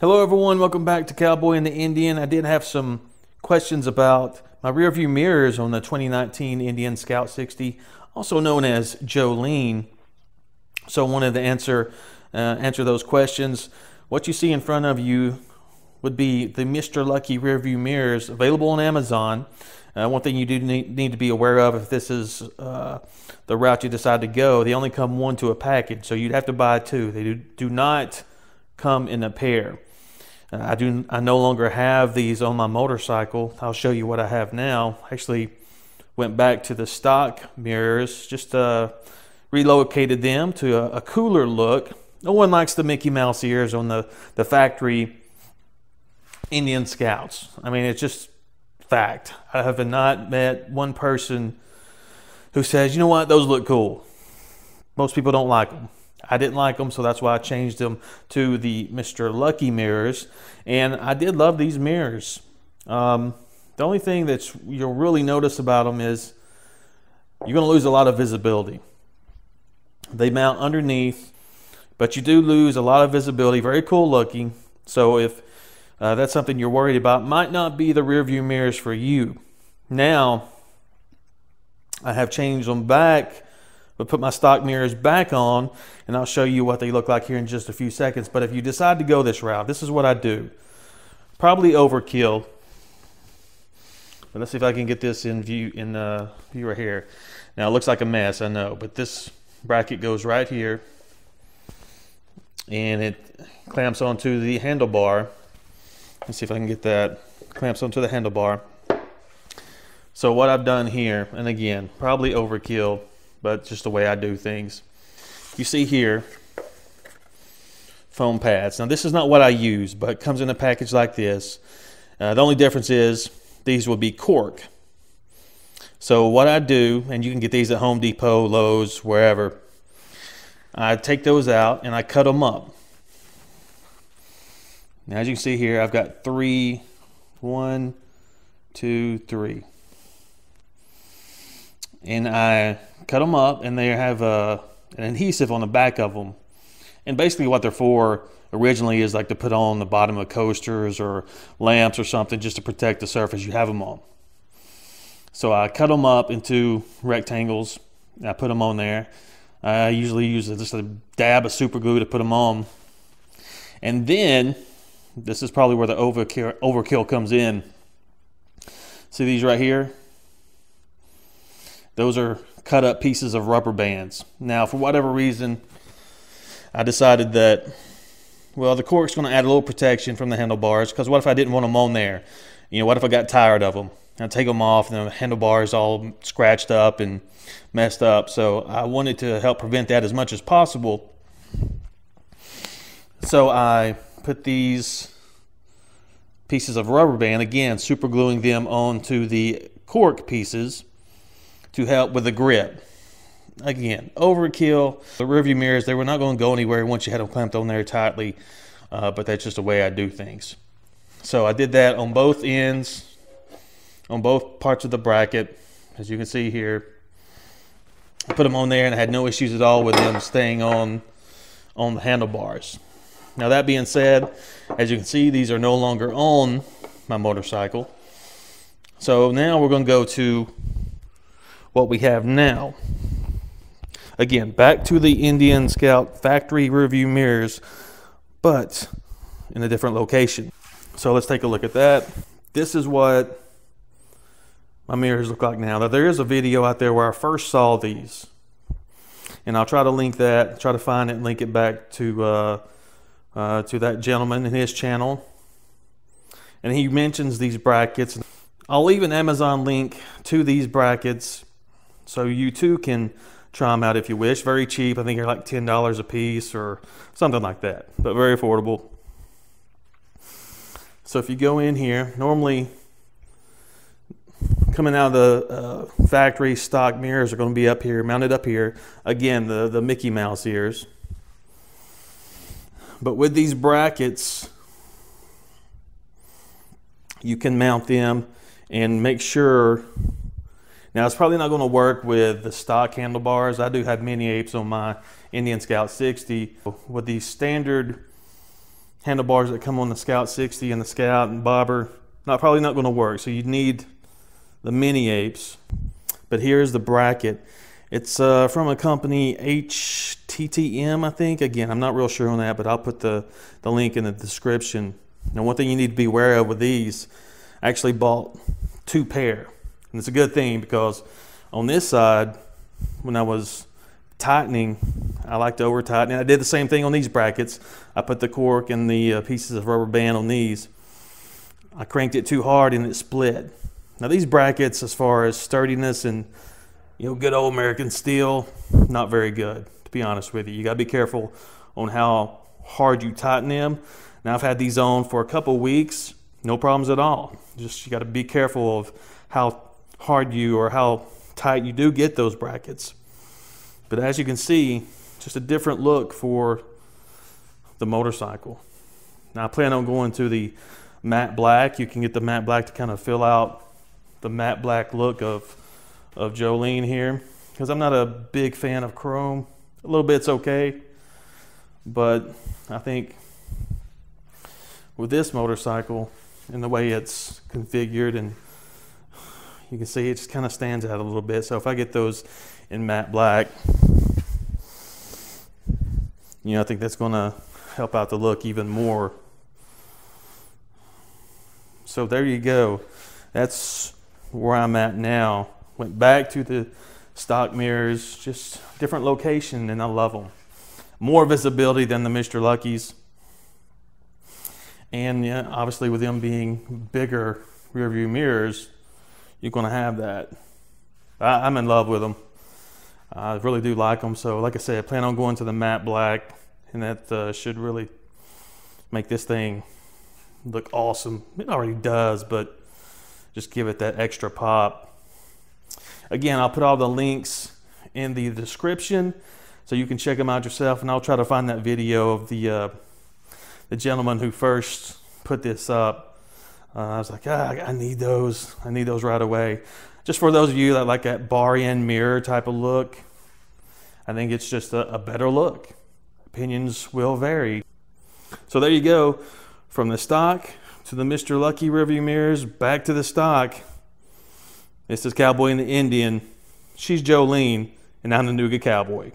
Hello, everyone. Welcome back to Cowboy and the Indian. I did have some questions about my rear view mirrors on the 2019 Indian Scout 60, also known as Jolene. So I wanted to answer uh, answer those questions. What you see in front of you would be the Mr. Lucky rear view mirrors available on Amazon. Uh, one thing you do need, need, to be aware of if this is uh, the route you decide to go, they only come one to a package, so you'd have to buy two. They do, do not come in a pair. Uh, I do. I no longer have these on my motorcycle. I'll show you what I have now. Actually, went back to the stock mirrors, just uh, relocated them to a, a, cooler look. No one likes the Mickey Mouse ears on the the factory Indian Scouts. I mean, it's just fact. I have not met one person who says, you know what, those look cool. Most people don't like them. I didn't like them, so that's why I changed them to the Mr. Lucky mirrors. And I did love these mirrors. Um, the only thing that you'll really notice about them is you're going to lose a lot of visibility. They mount underneath, but you do lose a lot of visibility. Very cool looking. So if uh, that's something you're worried about, might not be the rear view mirrors for you. Now, I have changed them back but put my stock mirrors back on and I'll show you what they look like here in just a few seconds. But if you decide to go this route, this is what I do. Probably overkill. But let's see if I can get this in view in uh, view right here. Now it looks like a mess, I know, but this bracket goes right here and it clamps onto the handlebar. Let's see if I can get that. Clamps onto the handlebar. So what I've done here, and again, probably overkill, but just the way I do things. You see here, foam pads. Now this is not what I use, but it comes in a package like this. Uh, the only difference is these will be cork. So what I do, and you can get these at Home Depot, Lowe's, wherever, I take those out and I cut them up. Now as you can see here, I've got three, one, two, three. And I cut them up, and they have a, an adhesive on the back of them. And basically, what they're for originally is like to put on the bottom of coasters or lamps or something just to protect the surface you have them on. So I cut them up into rectangles. I put them on there. I usually use just a dab of super glue to put them on. And then, this is probably where the overkill, overkill comes in. See these right here? Those are cut up pieces of rubber bands. Now, for whatever reason, I decided that, well, the cork's going to add a little protection from the handlebars because what if I didn't want them on there? You know, what if I got tired of them? I take them off and the handlebars all scratched up and messed up. So I wanted to help prevent that as much as possible. So I put these pieces of rubber band, again, super gluing them onto the cork pieces to help with the grip. Again, overkill. The rearview mirrors, they were not going to go anywhere once you had them clamped on there tightly, uh, but that's just the way I do things. So I did that on both ends, on both parts of the bracket, as you can see here. I put them on there and I had no issues at all with them staying on, on the handlebars. Now that being said, as you can see, these are no longer on my motorcycle. So now we're going to go to what we have now. Again, back to the Indian Scout factory rearview mirrors, but in a different location. So let's take a look at that. This is what my mirrors look like now. Now there is a video out there where I first saw these. And I'll try to link that, try to find it and link it back to, uh, uh, to that gentleman and his channel. And he mentions these brackets. I'll leave an Amazon link to these brackets so you too can try them out if you wish. Very cheap. I think they're like $10 a piece or something like that, but very affordable. So if you go in here, normally coming out of the uh, factory stock mirrors are going to be up here, mounted up here. Again, the, the Mickey Mouse ears. But with these brackets, you can mount them and make sure now it's probably not going to work with the stock handlebars. I do have mini apes on my Indian Scout 60. With these standard handlebars that come on the Scout 60 and the Scout and Bobber, not probably not going to work. So you need the mini apes. But here's the bracket. It's uh, from a company HTTM, I think. Again, I'm not real sure on that, but I'll put the, the link in the description. Now, one thing you need to be aware of with these, I actually bought two pair. And it's a good thing because on this side, when I was tightening, I like to over tighten. I did the same thing on these brackets. I put the cork and the uh, pieces of rubber band on these. I cranked it too hard and it split. Now these brackets, as far as sturdiness and you know, good old American steel, not very good, to be honest with you. You gotta be careful on how hard you tighten them. Now I've had these on for a couple weeks, no problems at all. Just you gotta be careful of how hard you or how tight you do get those brackets. But as you can see, just a different look for the motorcycle. Now I plan on going to the matte black. You can get the matte black to kind of fill out the matte black look of, of Jolene here. Because I'm not a big fan of chrome. A little bit's okay. But I think with this motorcycle and the way it's configured and you can see it just kind of stands out a little bit. So if I get those in matte black, you know, I think that's going to help out the look even more. So there you go. That's where I'm at now. Went back to the stock mirrors, just different location, and I love them. More visibility than the Mr. Lucky's. And yeah, obviously with them being bigger rear view mirrors, you're going to have that. I, am in love with them. I really do like them. So like I said, I plan on going to the matte black and that uh, should really make this thing look awesome. It already does, but just give it that extra pop. Again, I'll put all the links in the description so you can check them out yourself and I'll try to find that video of the uh, the gentleman who first put this up. Uh, I was like, ah, I need those. I need those right away. Just for those of you that like that bar end mirror type of look, I think it's just a, a better look. Opinions will vary. So there you go. From the stock to the Mr. Lucky rearview mirrors, back to the stock. This is Cowboy and the Indian. She's Jolene, and I'm the Nooga Cowboy.